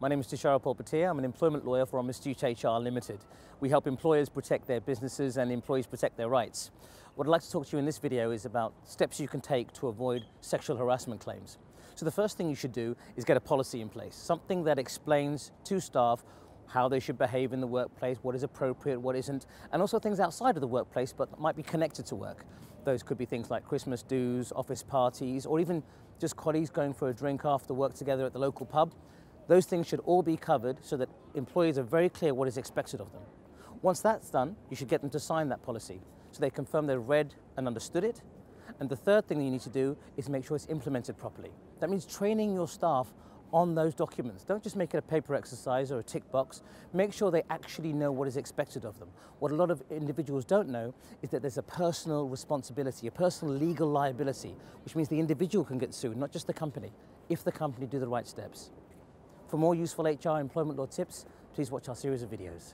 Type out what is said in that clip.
My name is Tushar Polpatia. I'm an employment lawyer for Omastute HR Limited. We help employers protect their businesses and employees protect their rights. What I'd like to talk to you in this video is about steps you can take to avoid sexual harassment claims. So the first thing you should do is get a policy in place, something that explains to staff how they should behave in the workplace, what is appropriate, what isn't, and also things outside of the workplace but might be connected to work. Those could be things like Christmas dues, office parties, or even just colleagues going for a drink after work together at the local pub. Those things should all be covered so that employees are very clear what is expected of them. Once that's done, you should get them to sign that policy so they confirm they've read and understood it. And the third thing you need to do is make sure it's implemented properly. That means training your staff on those documents. Don't just make it a paper exercise or a tick box. Make sure they actually know what is expected of them. What a lot of individuals don't know is that there's a personal responsibility, a personal legal liability, which means the individual can get sued, not just the company, if the company do the right steps. For more useful HR employment law tips, please watch our series of videos.